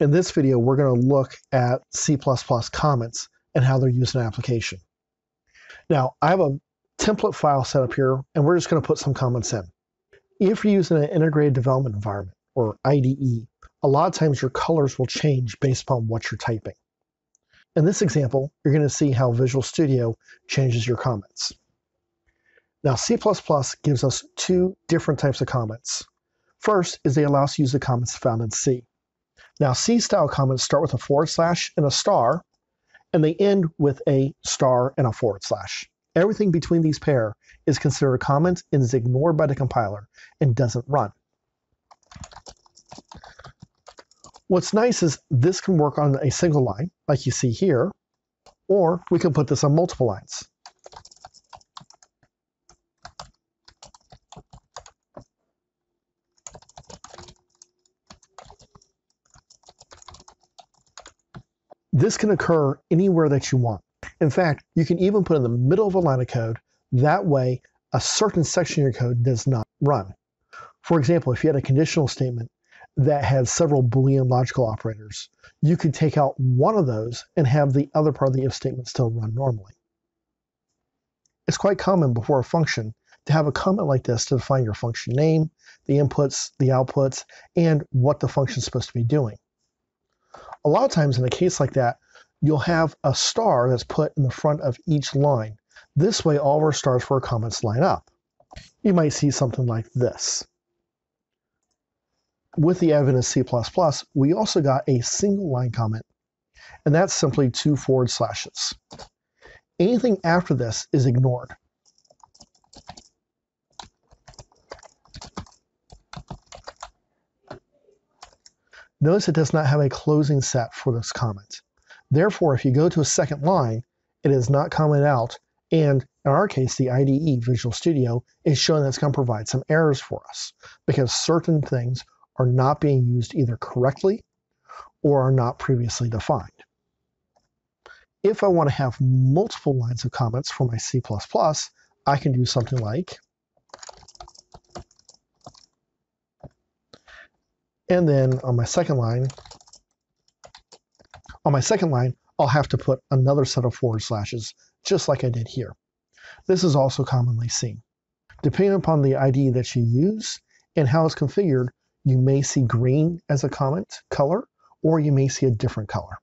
In this video, we're going to look at C++ comments and how they're used in an application. Now, I have a template file set up here, and we're just going to put some comments in. If you're using an integrated development environment, or IDE, a lot of times your colors will change based upon what you're typing. In this example, you're going to see how Visual Studio changes your comments. Now, C++ gives us two different types of comments. First is they allow us to use the comments found in C. Now, C-style comments start with a forward slash and a star, and they end with a star and a forward slash. Everything between these pair is considered a comment and is ignored by the compiler and doesn't run. What's nice is this can work on a single line, like you see here, or we can put this on multiple lines. This can occur anywhere that you want. In fact, you can even put in the middle of a line of code. That way, a certain section of your code does not run. For example, if you had a conditional statement that had several Boolean logical operators, you could take out one of those and have the other part of the if statement still run normally. It's quite common before a function to have a comment like this to define your function name, the inputs, the outputs, and what the function is supposed to be doing. A lot of times in a case like that, you'll have a star that's put in the front of each line. This way, all of our stars for our comments line up. You might see something like this. With the advent of C++, we also got a single line comment, and that's simply two forward slashes. Anything after this is ignored. Notice it does not have a closing set for this comment. Therefore, if you go to a second line, it is not commented out. And in our case, the IDE, Visual Studio, is showing that it's going to provide some errors for us because certain things are not being used either correctly or are not previously defined. If I want to have multiple lines of comments for my C++, I can do something like And then on my second line, on my second line, I'll have to put another set of forward slashes, just like I did here. This is also commonly seen. Depending upon the IDE that you use and how it's configured, you may see green as a comment color, or you may see a different color.